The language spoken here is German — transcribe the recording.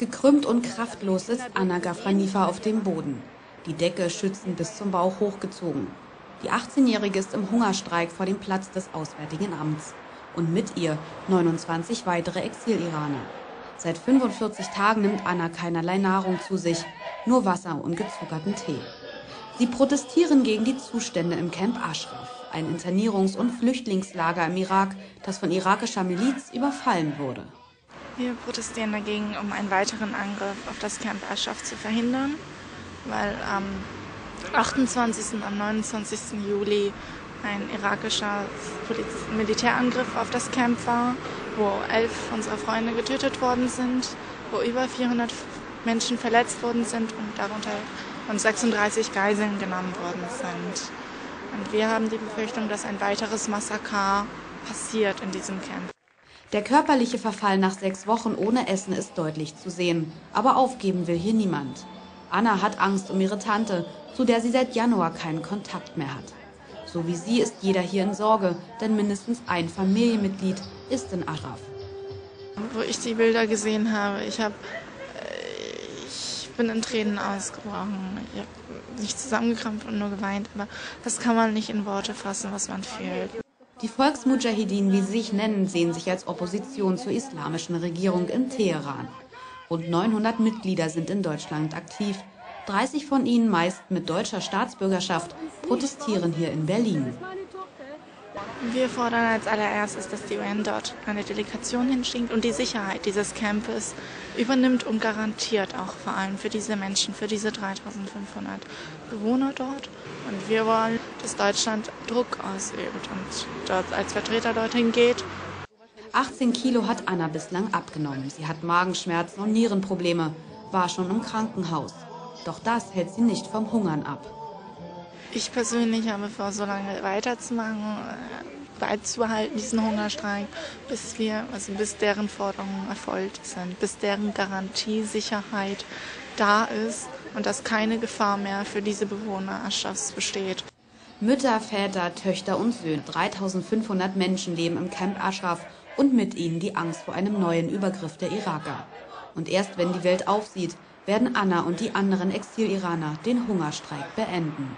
Gekrümmt und kraftlos sitzt Anna Gafranifa auf dem Boden. Die Decke schützend bis zum Bauch hochgezogen. Die 18-Jährige ist im Hungerstreik vor dem Platz des Auswärtigen Amts. Und mit ihr 29 weitere Exil-Iraner. Seit 45 Tagen nimmt Anna keinerlei Nahrung zu sich, nur Wasser und gezuckerten Tee. Sie protestieren gegen die Zustände im Camp Ashraf, ein Internierungs- und Flüchtlingslager im Irak, das von irakischer Miliz überfallen wurde. Wir protestieren dagegen, um einen weiteren Angriff auf das Camp Ashraf zu verhindern, weil am 28. und am 29. Juli ein irakischer Militärangriff auf das Camp war, wo elf unserer Freunde getötet worden sind, wo über 400 Menschen verletzt worden sind und darunter und 36 Geiseln genommen worden sind. Und wir haben die Befürchtung, dass ein weiteres Massaker passiert in diesem Camp. Der körperliche Verfall nach sechs Wochen ohne Essen ist deutlich zu sehen. Aber aufgeben will hier niemand. Anna hat Angst um ihre Tante, zu der sie seit Januar keinen Kontakt mehr hat. So wie sie ist jeder hier in Sorge, denn mindestens ein Familienmitglied ist in Araf. Wo ich die Bilder gesehen habe, ich habe ich bin in Tränen ausgebrochen. Ich habe mich zusammengekrampft und nur geweint, aber das kann man nicht in Worte fassen, was man fühlt. Die Volksmudjahidin, wie sie sich nennen, sehen sich als Opposition zur islamischen Regierung in Teheran. Rund 900 Mitglieder sind in Deutschland aktiv. 30 von ihnen, meist mit deutscher Staatsbürgerschaft, protestieren hier in Berlin. Wir fordern als allererstes, dass die UN dort eine Delegation hinschickt und die Sicherheit dieses Campes übernimmt und garantiert auch vor allem für diese Menschen, für diese 3500 Bewohner dort. Und wir wollen, dass Deutschland Druck ausübt und dort als Vertreter dorthin geht. 18 Kilo hat Anna bislang abgenommen. Sie hat Magenschmerzen und Nierenprobleme, war schon im Krankenhaus. Doch das hält sie nicht vom Hungern ab. Ich persönlich habe vor, so lange weiterzumachen, äh, beizubehalten, diesen Hungerstreik, bis wir, also bis deren Forderungen erfolgt sind, bis deren Garantiesicherheit da ist und dass keine Gefahr mehr für diese Bewohner Aschafs besteht. Mütter, Väter, Töchter und Söhne, 3500 Menschen leben im Camp Ashraf und mit ihnen die Angst vor einem neuen Übergriff der Iraker. Und erst wenn die Welt aufsieht, werden Anna und die anderen Exil-Iraner den Hungerstreik beenden.